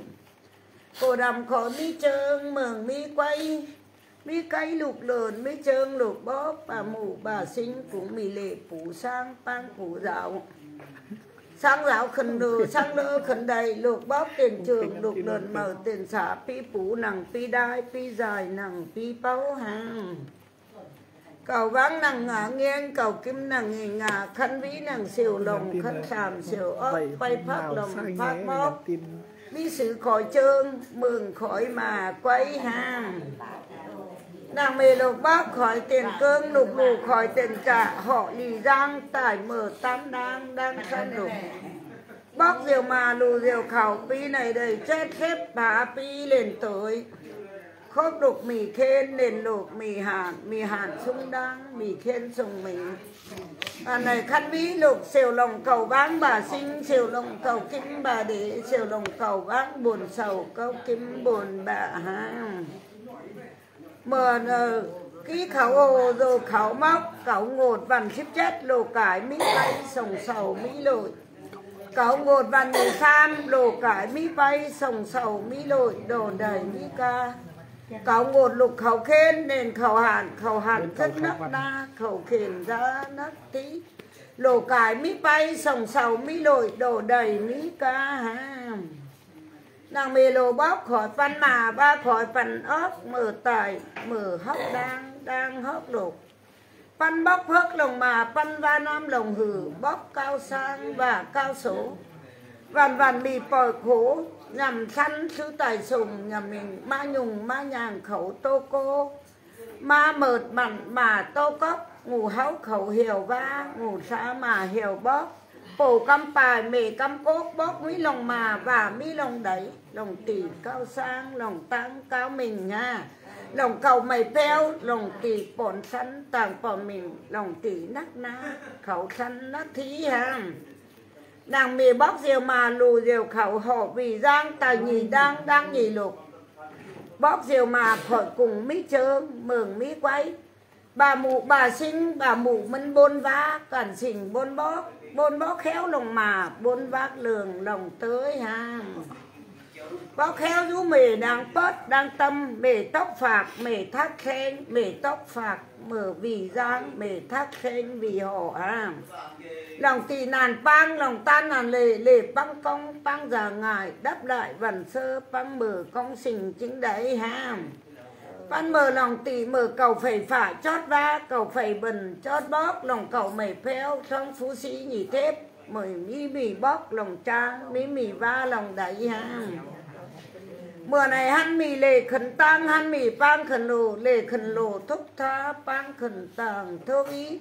Speaker 3: cổ đầm khỏi mi trơn mừng mi quay. Mi cây lục lợn mi trơn lục bóp. Bà mù bà sinh cũng mi lệ phủ sang pan phủ dạo. Sang dạo khẩn đồ sang lỡ khẩn đầy, lục bóp tiền trường, lục lợn mở tiền xả, pi phủ nằng pi đai, pi dài nằng pi bao hàng cầu vắng nằng ngả nghiêng cầu kim nằng nghề ngả khăn vĩ nằng xìu lồng khăn xìu ốc
Speaker 2: vậy
Speaker 3: bay phát
Speaker 2: sang
Speaker 3: phát
Speaker 2: tin.
Speaker 3: Bí sự khỏi trương mừng khỏi mà quay hàng nàng mê lục bác khỏi tiền cương lục lù khỏi tiền trả họ lì giang tải mở tám đang đang săn lục. Bóc diều mà lù diều khảo pi này đầy chết xếp bà pi lên tới khóc đục mì khen nền lục mì hàn mì hàn sung đăng mì khen sung mì à này khăn ví lục xều lòng cầu bán bà sinh xều lòng cầu kim bà để xều lòng cầu bán buồn sầu câu kim buồn bà ha mờ ờ, ký khẩu ô rồi khẩu móc khẩu ngột vằn xếp chết lồ cải mỹ bay sồng sầu mỹ lội. Khẩu ngột vằn mì sam lồ cải mỹ bay sồng sầu mỹ lội đồ đầy mỹ ca khẩu ngột lục khẩu khen nền khẩu hạn khẩu hạn rất nắc na khẩu khen ra nắc tí. Lồ cải mỹ bay sồng sầu mỹ lội đồ đầy mỹ ca hàm nàng mì lồ bóc khỏi phần mà ba khỏi phần ốc mở tài mở hốc đang đang hốc đục. Phân bóc hớt lồng mà phân va nam lồng hử bóc cao sang và cao số. Vằn vằn mì bòi khổ nhằm săn sư tài sùng, nhà mình ma nhùng, ma nhàng khẩu tô cô. Ma mệt mặn mà tô cốc, ngủ hấu khẩu hiểu va, ngủ xã mà hiểu bóp. Phổ căm bài mề căm cốt, bóp mỹ lòng mà và mỹ lòng đấy lòng tỷ cao sang lòng tăng cao mình nha. Lòng cầu mày peo lòng tỷ bổn sẵn tàng bỏ mình. Lòng tỷ nắc na khẩu sẵn nắc thí hàng nàng mì bóc diều mà lù diều khẩu họ vì giang tài nhì đang đang nhì lục. Bóc diều mà khỏi cùng mỹ chớ mường mỹ quay bà mụ, bà sinh, bà mụ mân bôn vá, cản xình bôn bóc bôn bóc khéo lòng mà, bôn vác lường lòng tới ha bao khéo rú mề đang bớt, đang tâm. Mề tóc phạc mề thác khen. Mề tóc phạc mở vì giang. Mề thác khen vì họ ha lòng tỳ nàn bang lòng tan nàn lề lề băng công băng già ngài. Đáp lại vần sơ băng mở công sinh chính đấy ha Văn mở lòng tỷ mở cầu phẩy phả chót va cầu phẩy bần chót bóp. Lòng cầu mẩy phèo trong phú sĩ nhị thép mời mi mì bóp, lòng trang mi mì va lòng đẩy hàng. Mưa này hắn mì lệ khẩn tăng hắn mì pang khẩn lồ, lệ khẩn lồ, thúc tha pang khẩn tàng, thơ ý.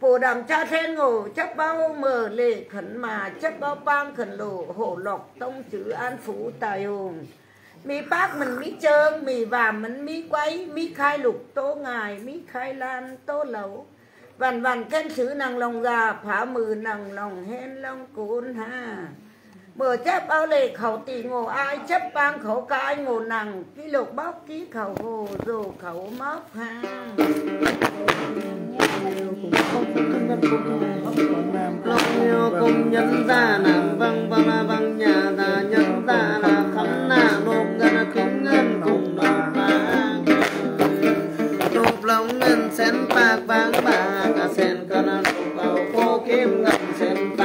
Speaker 3: Phổ đàm cha then ngủ chấp bao mở lệ khẩn mà chấp bao pang khẩn lồ, hổ lọc tông chữ an phú tài hùng mì bác mình mì trơn, mì vàm mình mì quấy, mì khai lục tô ngài, mì khai lan tô lẩu. Vằn vằn khen sứ nàng lòng già, phá mừ nàng lòng hen long cún ha mở chấp bao lệ khẩu tỷ ngộ ai chấp bang khẩu ca ai ngộ nặng. Ký lục bóc ký khẩu hồ, dù khẩu móc ha
Speaker 1: lòng yêu cùng nhân ra làm văng văng văng nhà ta nhân ta là khấm na. Nộp ngân kính ngân cùng nộp vàng nộp lòng ngân sen bạc vàng, bạc cả sen cân. Nộp vào phố kim ngân sen bạc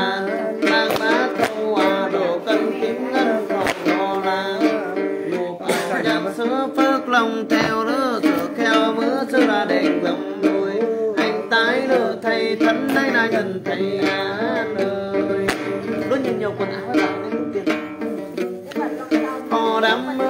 Speaker 1: thân đây là gần thầy an ơi luôn nhìn nhiều quần áo lại đến tiền Họ đám ơi,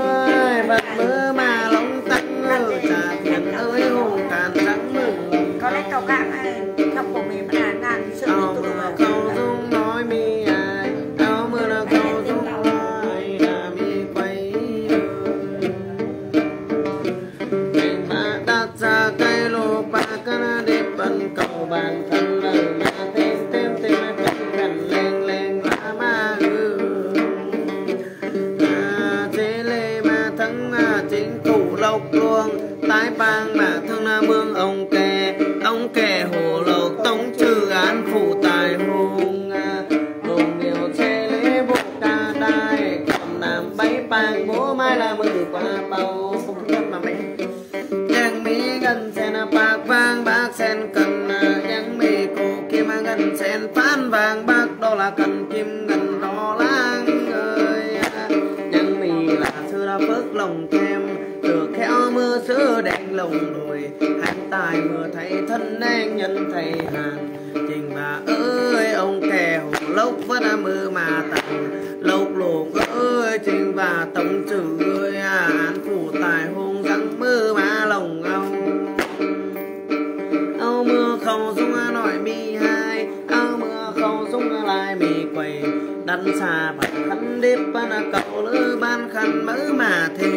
Speaker 1: thân anh nhân thầy hàng trình bà ơi, ông kè hồ lốc vẫn là mưa mà tặng. Lộc lục ơi, trình bà tổng trừ ơi, án phủ tài hôn răng mưa mà lòng ông. Áo mưa khâu dung nói mi hai áo mưa khâu dung lại mi quầy. Đắn xa bằng khăn đếp ban cậu lỡ ban khăn mỡ mà thề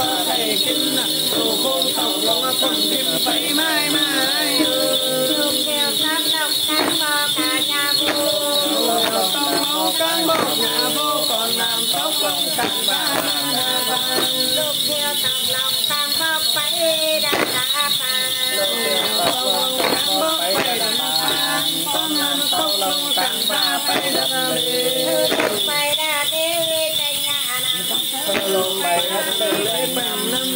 Speaker 1: con con lúc con lúc vô bờ thầy kinh Tổ khôn tàu lông quần kim phải mãi mãi.
Speaker 3: Đường theo sát độc can bó cả nhà vua.
Speaker 1: Tàu máu can bọ nhà vô còn làm tóc lòng cắt và
Speaker 3: lúc theo tập lòng tam bó phải đã đã phà
Speaker 1: Con làm tóc lòng cắt và phải đập
Speaker 3: phải đã đi cạnh nhà nàng
Speaker 1: Lông bày từ lễ bằng năm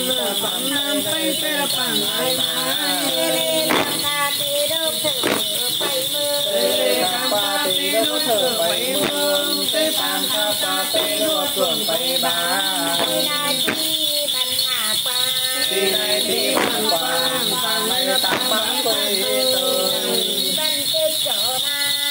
Speaker 1: Phạm năm phải tê là bằng ai mãi
Speaker 3: lên làm ta đi đâu thử phải mưa
Speaker 1: Tê cam ba tê đô thở bảy mương Tê tam ca ba tê đô tuần bảy ba
Speaker 3: là chi bằng hạ qua
Speaker 1: Tê này tê bằng quang Tàng này là tam bán quê tường
Speaker 3: bằng cái chỗ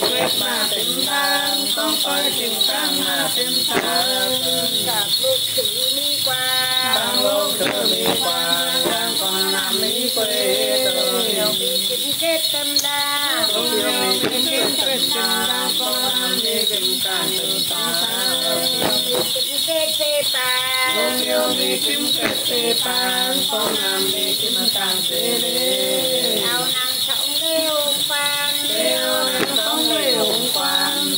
Speaker 1: quyết ma tình tăng, con coi kim tăng, ma tình tăng,
Speaker 3: gặp lúc thử mi qua
Speaker 1: Tang lúc thơ mi qua Đang còn làm lý quê tường
Speaker 3: chính kết tâm đa
Speaker 1: Lúc yêu mi kim kết tâm chân Đang còn làm lý kim tăng, từ ta
Speaker 3: chính kết tê pa
Speaker 1: Lúc kim quyết tê pan Con làm lý kim tang tê đê
Speaker 3: áo nàng trọng liêu phan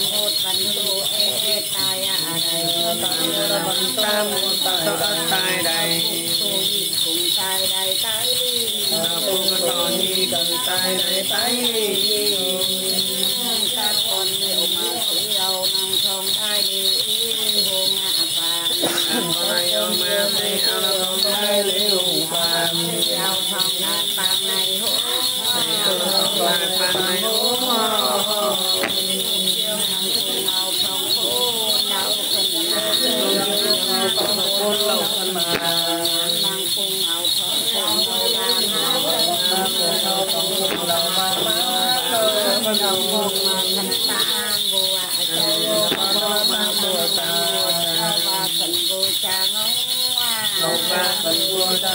Speaker 1: มุตันตุเอตายะอะตั
Speaker 3: งระบันตั
Speaker 1: ตาย
Speaker 3: ตา
Speaker 1: ย
Speaker 3: ใด
Speaker 1: สุตายใดตายลีอทันตายใดตายตา
Speaker 3: มาสีเนา
Speaker 1: งท
Speaker 3: องได้ดีอีอทันไป
Speaker 1: เา
Speaker 3: มได้
Speaker 1: เา
Speaker 3: ยวอท
Speaker 1: อน
Speaker 3: ในหัาทได้ปา
Speaker 1: น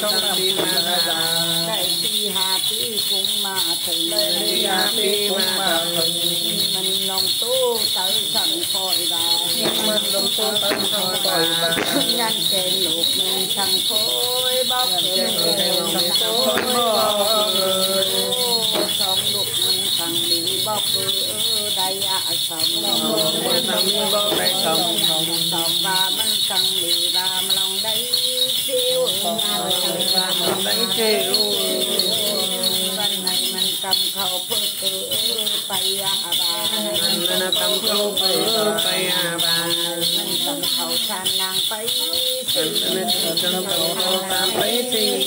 Speaker 1: trong đại bi hà bi cũng mà thử đại bi hà bi cũng mình lòng tu tự sẵn khỏi ra mình lòng
Speaker 3: tu tự sẵn khỏi ra nhân trên lục mình sẵn khối
Speaker 1: bóc trên lục mình sẵn khối bóc trong lục mình sẵn bị bóc đầy ạ sống lòng mình sẵn bị bóc đầy sống lòng mình sẵn bị làm lòng đấy lấy chế ru văn này mình cầm khẩu phơ bay à bà mình cầm khẩu phơ bay à bà mình cầm khẩu
Speaker 3: san nàng bay mình cầm khẩu san bay chế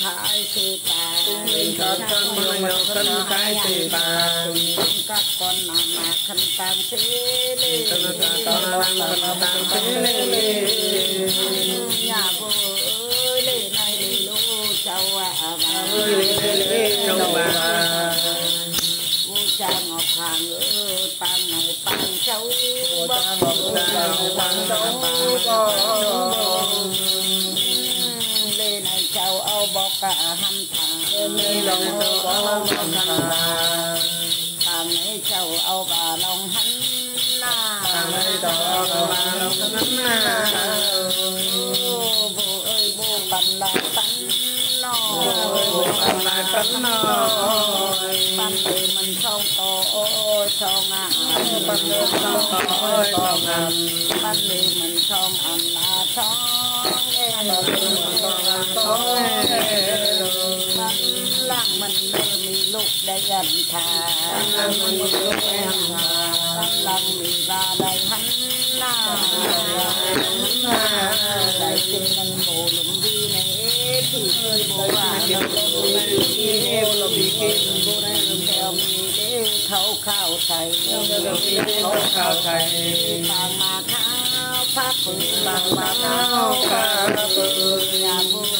Speaker 3: thái sư bà minh các
Speaker 1: con người nông thái sư bà các con nam ma thân tam sư lê thân tam thân tam sư lê nhà
Speaker 3: vô lê này lê châu à bà lê lê châu à vô cha ngọc hoàng ơi tam
Speaker 1: này tam châu vô cha ngọc hoàng tam châu lòng hồ bao lòng bà lòng hắn là Tạm ấy đỏ bà
Speaker 3: lòng hắn là Vô ơi vô bàn là tắn
Speaker 1: lo Vô bàn là tắn Bàn từ mình không tổ cho mình không ăn là chó Bàn
Speaker 3: từ mình không ăn là chó tăng mình đưa mì lúc đây gần thà tăng mình lúc em tăng lòng mì ra đây hắn na đại tiên mình mù lũng đi nè thì hơi bố bà lũng đi nè lũng đi kia bố đây lũng theo mì để thấu khảo thầy thấu khảo thầy bằng mà khá phát phương bằng mà khá phát phương nhà vui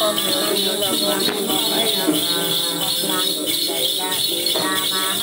Speaker 3: con nhớ như là con hãy làm làm được đầy ra ra mà